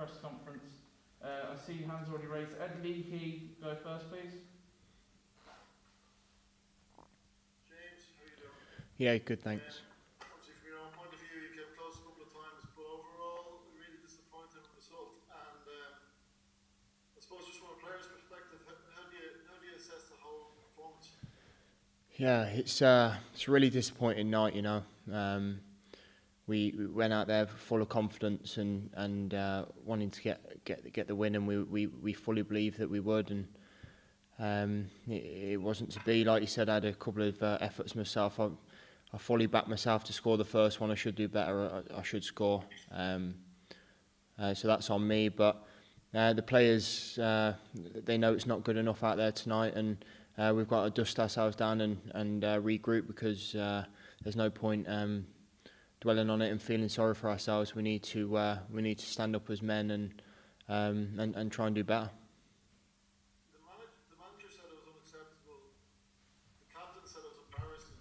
press conference. Uh, I see hands already raised. Ed Leahy, go first, please. James, how you doing? Yeah, good, thanks. Um, from your own point of view, you came close a couple of times, but overall, really disappointing result. And um, I suppose just from a player's perspective, how, how do you how do you assess the whole performance? Yeah, it's uh, it's a really disappointing night, you know. Um, we, we went out there full of confidence and and uh, wanting to get get get the win, and we, we, we fully believed that we would. And um, it, it wasn't to be. Like you said, I had a couple of uh, efforts myself. I, I fully backed myself to score the first one. I should do better. I, I should score. Um, uh, so that's on me. But uh, the players, uh, they know it's not good enough out there tonight, and uh, we've got to dust ourselves down and and uh, regroup because uh, there's no point. Um, dwelling on it and feeling sorry for ourselves. We need to uh, we need to stand up as men and um, and, and try and do better. The, manage, the manager said it was unacceptable. The captain said it was embarrassing.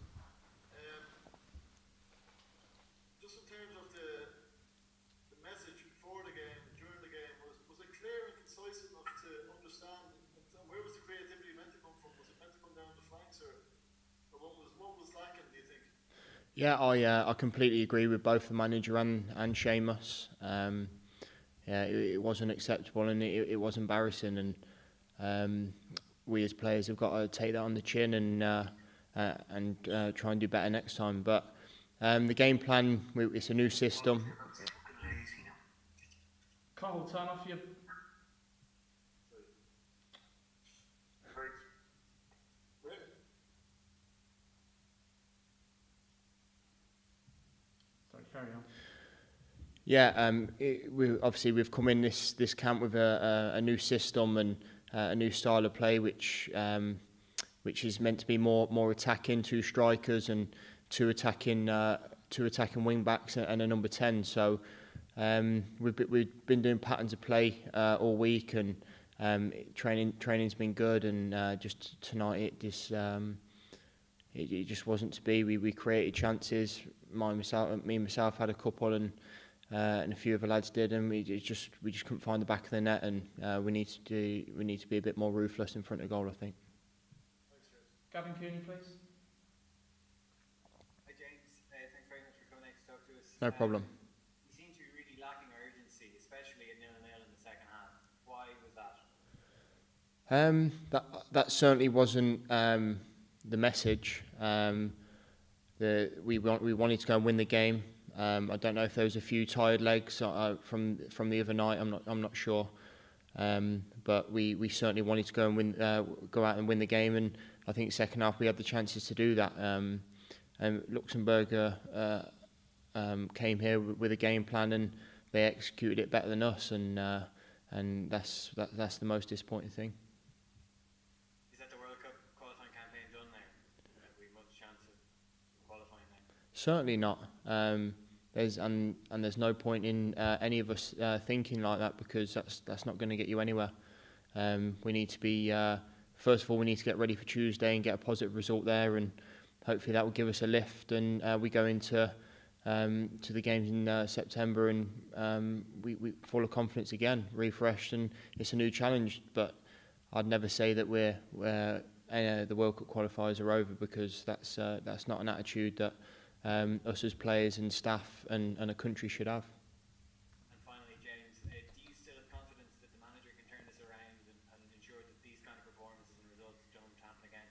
Um, just in terms of the the message before the game, during the game, was was it clear and concise enough to understand? Where was the creativity meant to come from? Was it meant to come down the flanks, or, or what was what was lacking? Do you think? Yeah, I uh, I completely agree with both the manager and and Seamus. Um, yeah, it, it wasn't acceptable and it, it was embarrassing, and um, we as players have got to take that on the chin and uh, uh, and uh, try and do better next time. But um, the game plan, it's a new system. Carl, turn off your. Carry on. Yeah, um, it, we obviously we've come in this this camp with a, a, a new system and uh, a new style of play, which um, which is meant to be more more attacking, two strikers and two attacking uh, two attacking wing backs and a number ten. So um, we've been, we've been doing patterns of play uh, all week and um, training training's been good and uh, just tonight it just um, it, it just wasn't to be. We we created chances. My myself, me and myself had a couple and uh, and a few of the lads did, and we it just we just couldn't find the back of the net, and uh, we need to do, we need to be a bit more ruthless in front of goal. I think. Gavin Cooney, please. Hi James, uh, thanks very much for coming out to talk to us. No Um, problem. You seem to be really lacking urgency, especially at nil nil in the second half. Why was that? Um, that that certainly wasn't um, the message. Um, the we want we wanted to go and win the game. Um, I don't know if there was a few tired legs uh, from from the other night. I'm not I'm not sure. Um, but we, we certainly wanted to go and win, uh, go out and win the game, and I think second half we had the chances to do that. Um, and Luxembourg uh, uh, um, came here with, with a game plan, and they executed it better than us, and uh, and that's that, that's the most disappointing thing. Is that the World Cup qualifying campaign done there? Have we much chance of qualifying now? Certainly not. Um, there's and and there's no point in uh, any of us uh, thinking like that because that's that's not going to get you anywhere. Um, we need to be uh, first of all we need to get ready for Tuesday and get a positive result there, and hopefully that will give us a lift and uh, we go into um, to the games in uh, September and um, we we full of confidence again, refreshed, and it's a new challenge. But I'd never say that we're, we're uh, the World Cup qualifiers are over because that's that's not an attitude that um, us as players and staff and, and a country should have. And finally, James, uh, do you still have confidence that the manager can turn this around and, and ensure that these kind of performances and results don't happen again?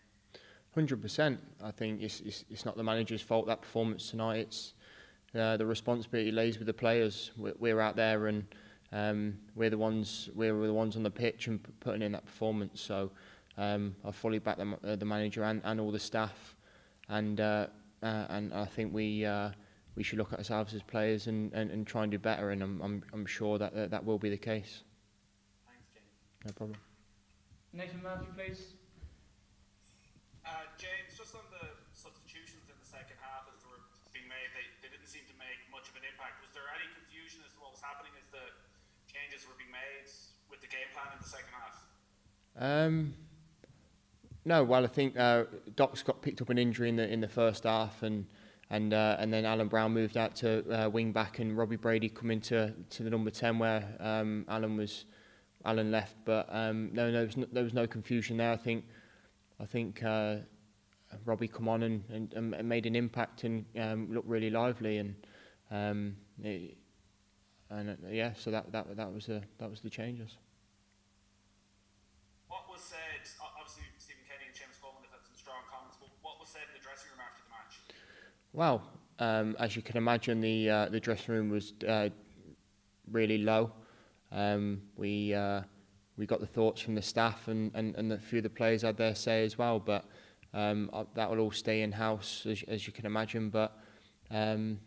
Hundred percent. I think it's, it's it's not the manager's fault that performance tonight. It's uh, the responsibility lays with the players. We're, we're out there and um, we're the ones we're the ones on the pitch and p- putting in that performance. So um, I fully back the, uh, the manager and, and all the staff, and uh, uh, and I think we uh, we should look at ourselves as players and, and, and try and do better. And I'm I'm, I'm sure that, that that will be the case. Thanks, James. No problem. Nathan Murphy, please. Uh, James, just on the substitutions in the second half as they were being made, they, they didn't seem to make much of an impact. Was there any confusion as to what was happening as the changes were being made with the game plan in the second half? Um, no, well, I think uh, Doc's got picked up an injury in the in the first half, and and uh, and then Alan Browne moved out to uh, wing back, and Robbie Brady come into to the number ten where um, Alan was Alan left. But um, no, no, there was no, there was no confusion there. I think I think uh, Robbie come on and, and, and made an impact and um, looked really lively and um, it, and uh, yeah, so that that that was a, that was the changes. What was said in the dressing room after the match? Well, um, as you can imagine, the uh, the dressing room was uh, really low. Um, we uh, we got the thoughts from the staff and, and, and a few of the players had their say as well, but um, uh, that will all stay in house as, as you can imagine. But um,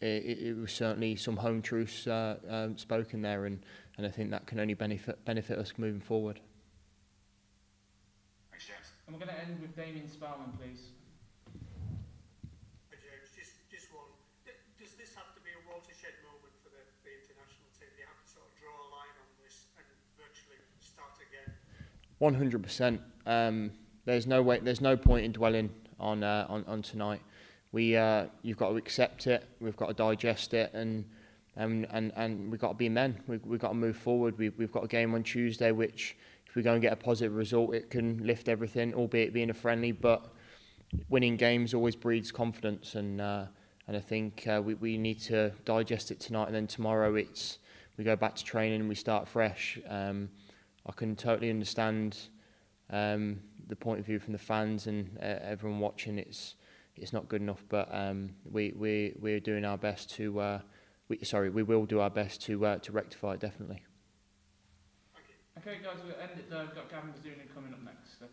it, it was certainly some home truths uh, um, spoken there, and, and I think that can only benefit benefit us moving forward. Thanks, James. And we're going to end with Damien Spellman, please. Hi James, just, just one. D- Does this have to be a watershed moment for the, the international team? Do you have to sort of draw a line on this and virtually start again? One hundred percent. Um, There's no way. There's no point in dwelling on uh, on, on tonight. We uh, you've got to accept it. We've got to digest it, and and and, and we've got to be men. We, we've got to move forward. We, we've got a game on Tuesday, which if we go and get a positive result, it can lift everything, albeit being a friendly. But winning games always breeds confidence, and uh, and I think uh, we we need to digest it tonight, and then tomorrow it's we go back to training and we start fresh. Um, I can totally understand um, the point of view from the fans and uh, everyone watching. It's it's not good enough, but um, we we we're doing our best to. Uh, we, sorry, we will do our best to uh, to rectify it definitely. Okay, guys, we'll end it there. We've got Gavin Bazunu coming up next. Okay.